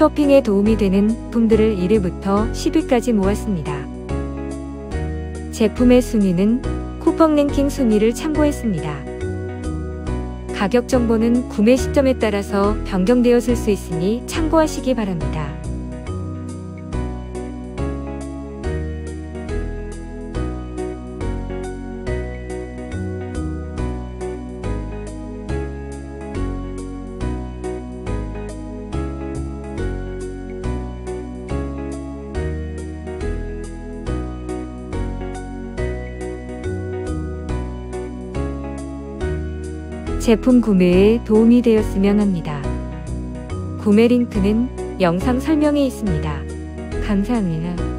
쇼핑에 도움이 되는 품들을 1위부터 10위까지 모았습니다. 제품의 순위는 쿠팡 랭킹 순위를 참고했습니다. 가격 정보는 구매 시점에 따라서 변경되었을 수 있으니 참고하시기 바랍니다. 제품 구매에 도움이 되었으면 합니다. 구매 링크는 영상 설명에 있습니다. 감사합니다.